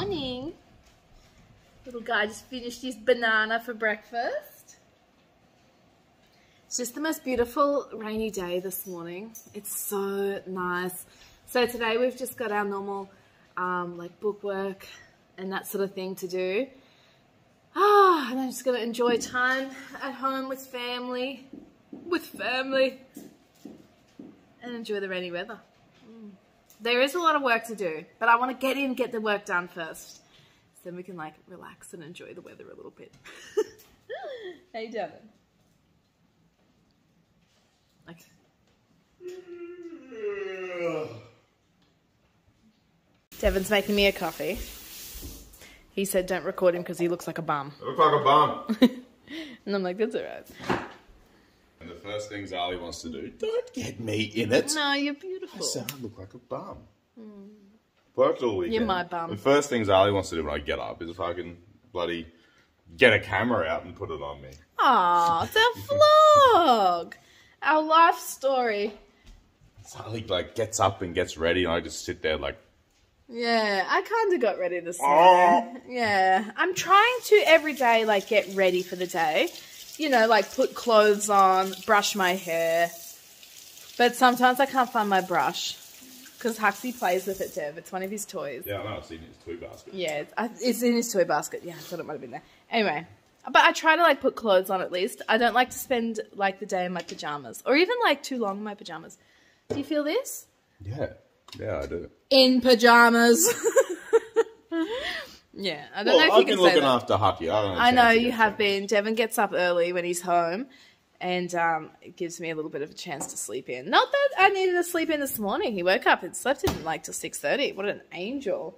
morning. Little guy just finished his banana for breakfast. It's just the most beautiful rainy day this morning. It's so nice. So today we've just got our normal um, like bookwork and that sort of thing to do. Ah, and I'm just gonna enjoy time at home with family, with family, and enjoy the rainy weather. There is a lot of work to do, but I want to get in, get the work done first, so then we can like relax and enjoy the weather a little bit. How you doing? Okay. Devon's making me a coffee. He said don't record him because he looks like a bum. I look like a bum. And I'm like, that's alright. and the first thing Zarly wants to do, don't get me in it. No, you're beautiful. I look like a bum. Hmm. Worked all weekend. You're my bum. The first thing Zarly wants to do when I get up is fucking bloody get a camera out and put it on me. Aw, it's a vlog. Our life story. Zarly like gets up and gets ready, and I just sit there like, Yeah, I kind of got ready this oh. morning. Yeah, I'm trying to every day like get ready for the day. You know, like put clothes on, brush my hair. But sometimes I can't find my brush because Huxley plays with it. Dev, it's one of his toys. Yeah, I know. I've seen his toy basket. Yeah, it's, I, it's in his toy basket. Yeah, I thought it might have been there. Anyway, but I try to like put clothes on at least. I don't like to spend like the day in my pajamas or even like too long in my pajamas. Do you feel this? Yeah, yeah, I do. In pajamas. yeah, I don't Well, know if I've you been can say looking that. after Hucky. I don't. I know you have been. Devon gets up early when he's home, and um, it gives me a little bit of a chance to sleep in. Not that I needed to sleep in this morning. He woke up and slept in like till six thirty. What an angel!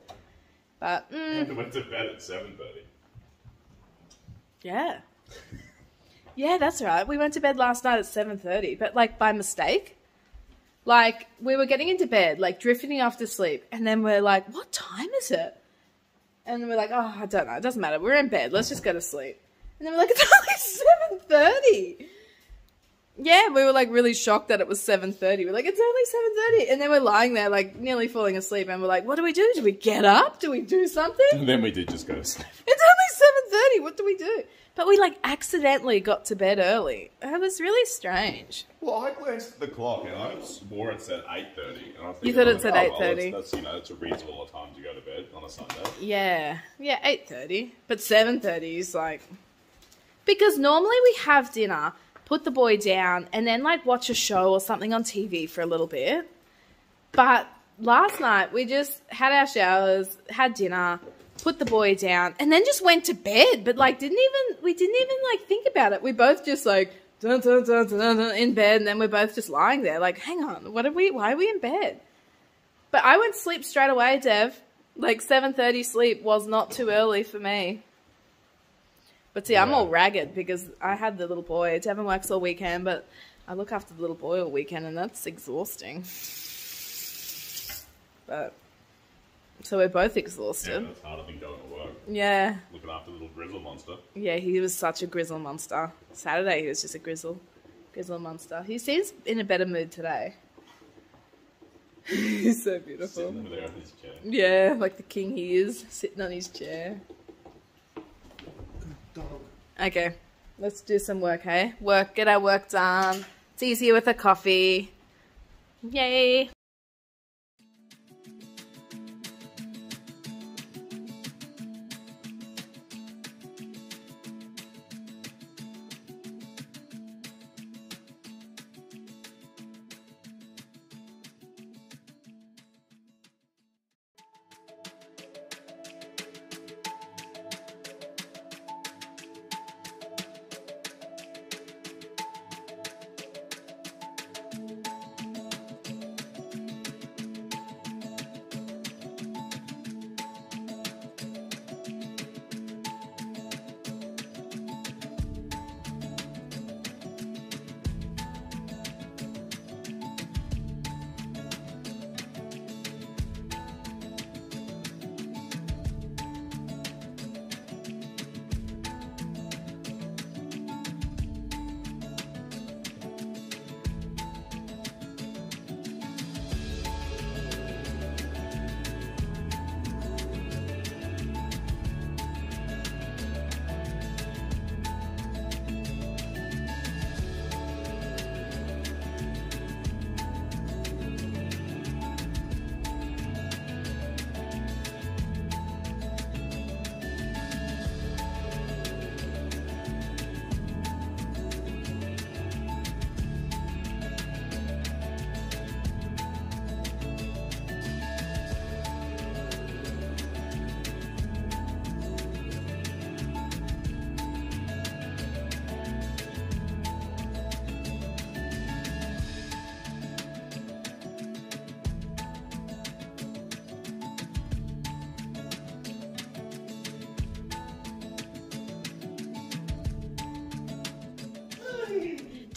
But mm, I went to bed at seven thirty. Yeah. Yeah, that's right. We went to bed last night at 7:30, but like by mistake. Like we were getting into bed, like drifting off to sleep, and then we're like, "What time is it?" And we're like, "Oh, I don't know. It doesn't matter. We're in bed. Let's just go to sleep." And then we're like, "It's only 7:30." Yeah, we were like really shocked that it was 7:30. We're like, "It's only 7:30." And then we're lying there like nearly falling asleep and we're like, "What do we do? Do we get up? Do we do something?" And then we did just go to sleep. It's only thirty. What do we do? But we like accidentally got to bed early. It was really strange. Well, I glanced at the clock and I swore it said eight thirty. And I was You thought it like, said oh, well, 8:30. That's, that's you know, it's a reasonable time to go to bed on a Sunday. Yeah, yeah, eight thirty. But seven thirty is like because normally we have dinner, put the boy down, and then like watch a show or something on TV for a little bit. But last night we just had our showers, had dinner, put the boy down, and then just went to bed. But like didn't even we didn't even like think about it. We both just like dun, dun, dun, dun, dun, dun, in bed, and then we're both just lying there like, hang on, what are we? Why are we in bed? But I went to sleep straight away, Dev. Like seven thirty sleep was not too early for me. But see, I'm all ragged because I had the little boy. Devon works all weekend, but I look after the little boy all weekend, and that's exhausting. But so we're both exhausted. Yeah, exhausted. that's harder than going to work. Yeah, Looking after the little grizzle monster. yeah. He was such a grizzle monster. Saturday, he was just a grizzle, grizzle monster. He seems in a better mood today. He's so beautiful. Sitting over there on his chair. Yeah, like the king he is, sitting on his chair. Good dog. Okay, let's do some work, hey? Work, get our work done. It's easier with a coffee. Yay!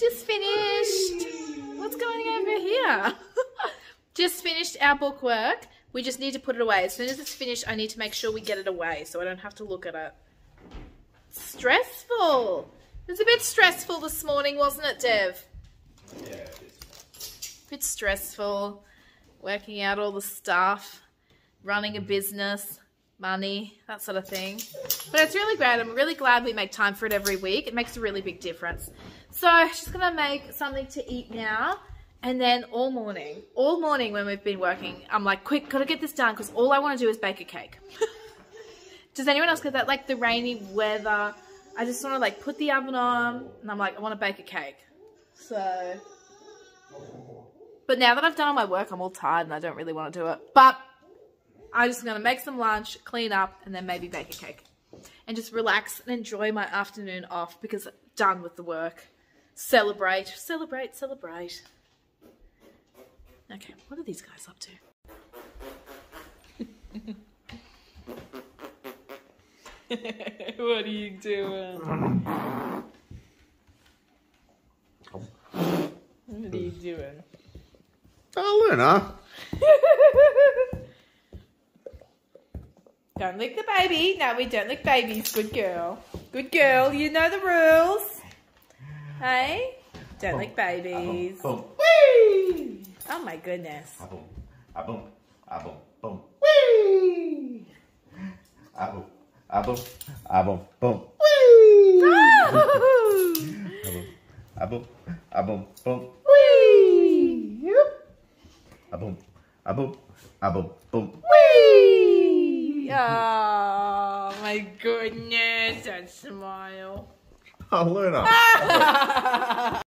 just finished. What's going over here? just finished our bookwork. We just need to put it away. As soon as it's finished, I need to make sure we get it away so I don't have to look at it. Stressful. It was a bit stressful this morning, wasn't it, Dev? Yeah, it is. Bit stressful. Working out all the stuff, running a business, money, that sort of thing. But it's really great. I'm really glad we make time for it every week. It makes a really big difference. So just gonna make something to eat now. And then all morning, all morning when we've been working, I'm like, quick, gotta get this done because all I want to do is bake a cake. Does anyone else get that? Like the rainy weather, I just want to like put the oven on, and I'm like, I want to bake a cake. So, but now that I've done all my work, I'm all tired and I don't really want to do it. But I'm just gonna make some lunch, clean up, and then maybe bake a cake, and just relax and enjoy my afternoon off because done with the work. Celebrate, celebrate, celebrate. Okay, what are these guys up to? what are you doing? What are you doing? Oh, Luna. Don't lick the baby. No, we don't lick babies. Good girl. Good girl. You know the rules. Hey? Don't lick babies. Boom. Whee! Oh my goodness. Ah, boom. Ah, boom. Ah, boom. Boom. Whee! Ah, boom. Ah, boom. Ah, boom. Boom. Woo! Ah, boom. Ah, boom. Boom. Whee! Ah, boom. Ah, boom. Ah, boom. Boom. Whee! Oh my goodness. That smile. Oh, Luna.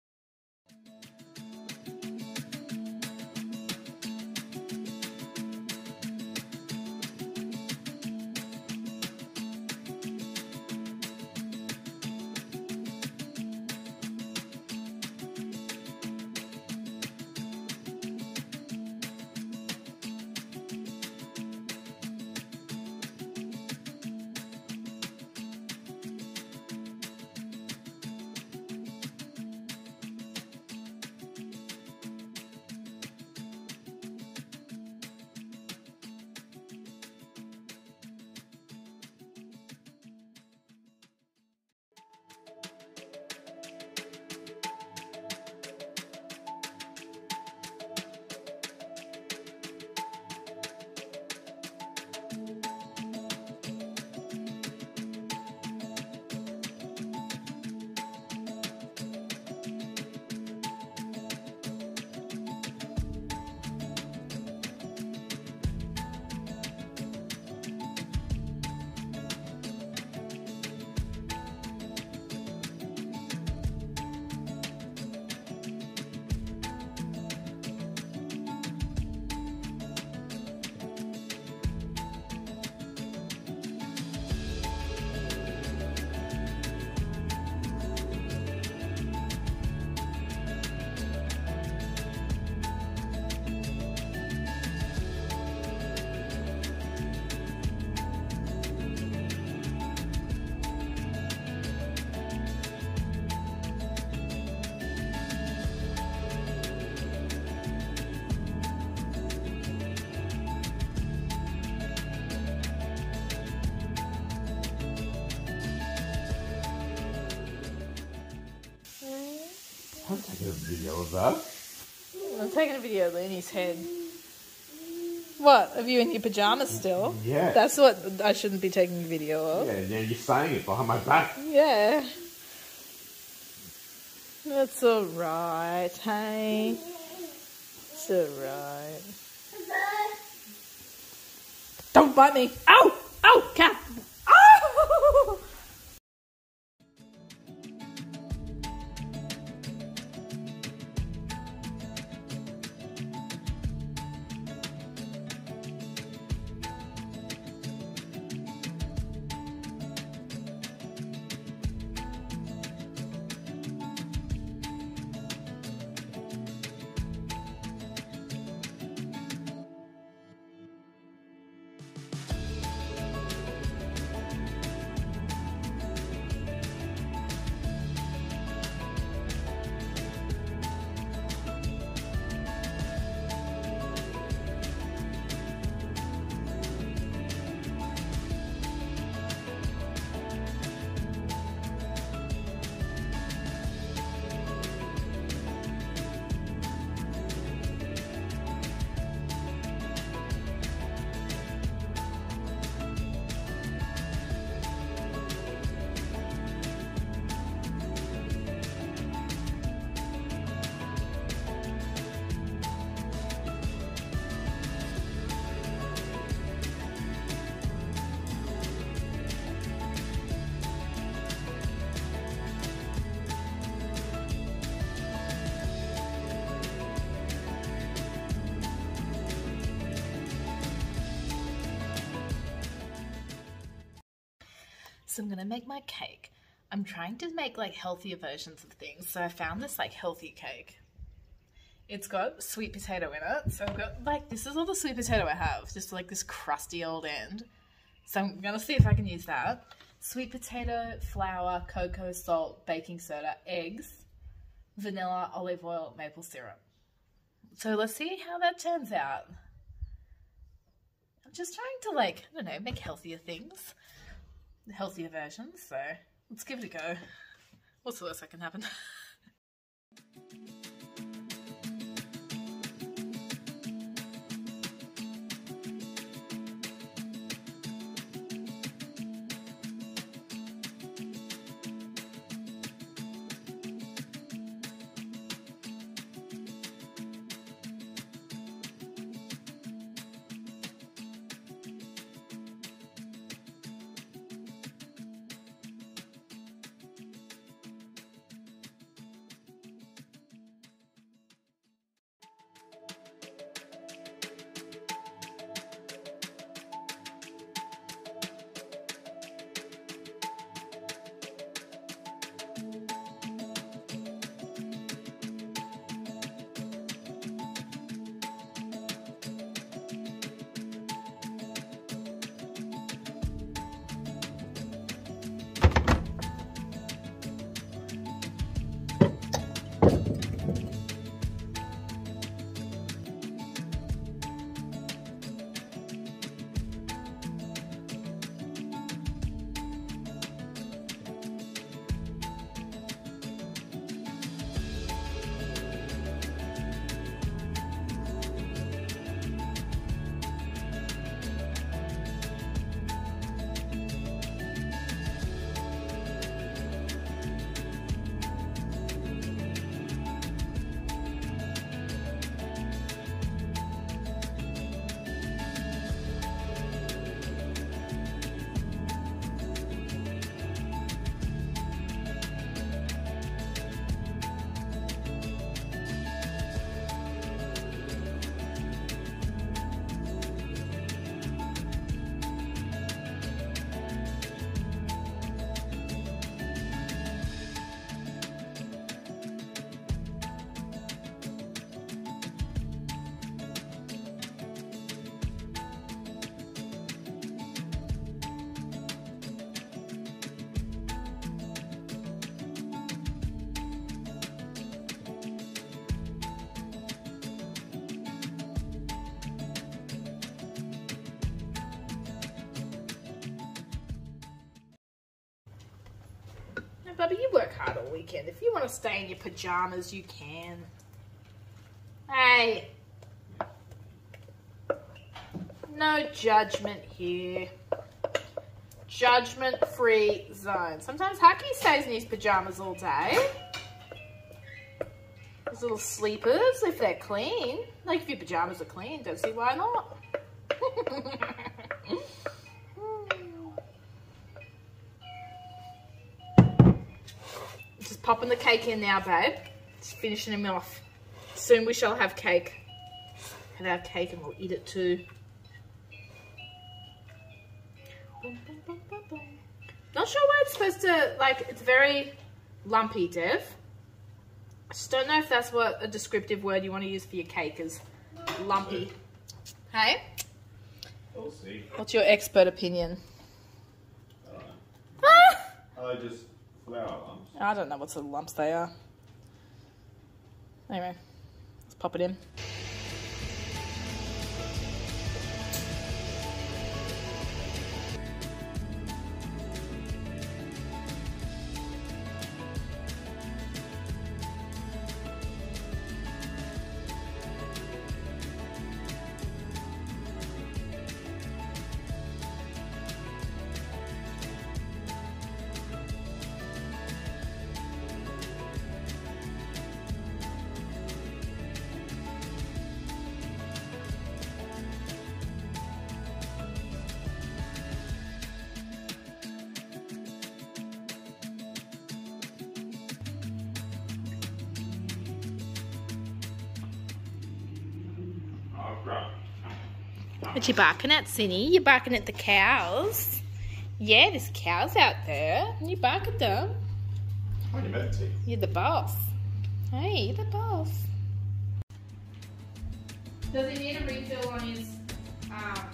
I'm taking a video of that. I'm taking a video of Looney's head. What? Of you in your pajamas still? Yeah. That's what I shouldn't be taking a video of. Yeah, yeah, you're saying it behind my back. Yeah. That's alright, hey? It's alright. Don't bite me! Ow! Ow! Cat! So I'm gonna make my cake. I'm trying to make like healthier versions of things. So I found this like healthy cake. It's got sweet potato in it. So I've got like, this is all the sweet potato I have. Just like this crusty old end. So I'm gonna see if I can use that. Sweet potato, flour, cocoa, salt, baking soda, eggs, vanilla, olive oil, maple syrup. So let's see how that turns out. I'm just trying to like, I don't know, make healthier things. Healthier versions, so let's give it a go. What's the worst that can happen? Bubby, you work hard all weekend. If you want to stay in your pajamas, you can. Hey. No judgment here. Judgment-free zone. Sometimes Haki stays in his pajamas all day. His little sleepers, if they're clean. Like if your pajamas are clean, don't see why not. popping the cake in now, babe. Just finishing him off. Soon we shall have cake. Have our cake and we'll eat it too. Not sure why it's supposed to, like, it's very lumpy, Dev. I just don't know if that's what a descriptive word you want to use for your cake is. Lumpy. Hey? We'll see. What's your expert opinion? Uh, Ah! I just lumps. I don't know what sort of lumps they are. Anyway, let's pop it in. What you barking at, Cinny? You're barking at the cows? Yeah, there's cows out there. You bark at them. On your milk tea. You're the boss. Hey, you're the boss. Does he need a refill on his um,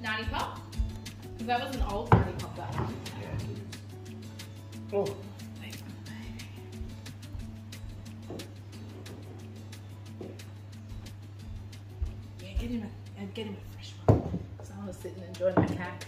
Natty Pop? Because that was an old Natty Pop, that one. Oh. Get him a, uh, get him a fresh one. So I want to sit and enjoy my cat.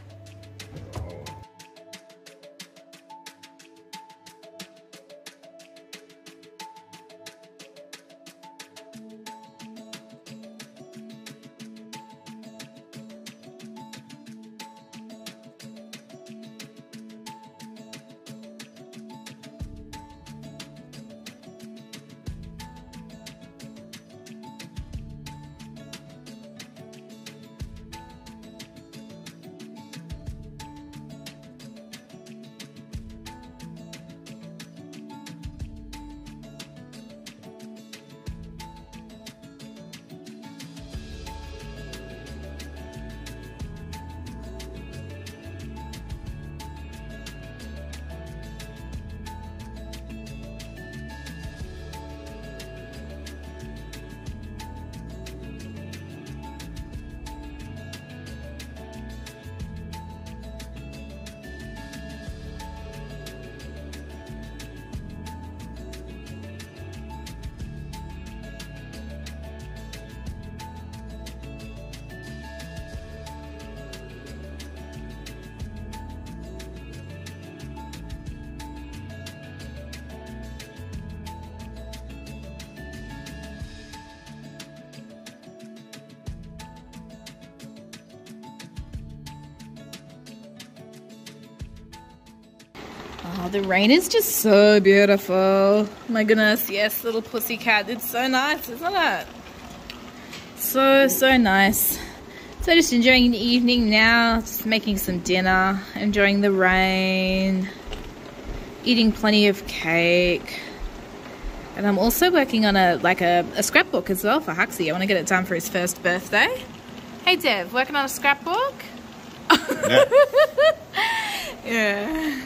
Oh, the rain is just so beautiful. My goodness, yes, little pussy cat. It's so nice, isn't it? So, so nice. So just enjoying the evening now, just making some dinner, enjoying the rain, eating plenty of cake. And I'm also working on a like a, a scrapbook as well for Huxley. I want to get it done for his first birthday. Hey Dev, working on a scrapbook? Yeah. Yeah.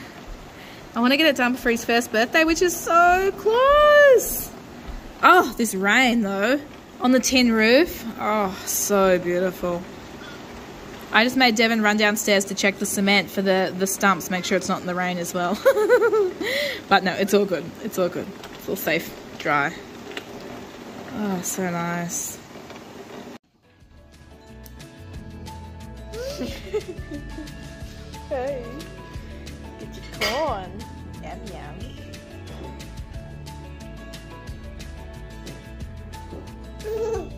I want to get it done for his first birthday, which is so close. Oh, this rain though. On the tin roof. Oh, so beautiful. I just made Devon run downstairs to check the cement for the, the stumps, make sure it's not in the rain as well. but no, it's all good. It's all good. It's all safe, dry. Oh, so nice. hey. Get your corn. Ha ha ha!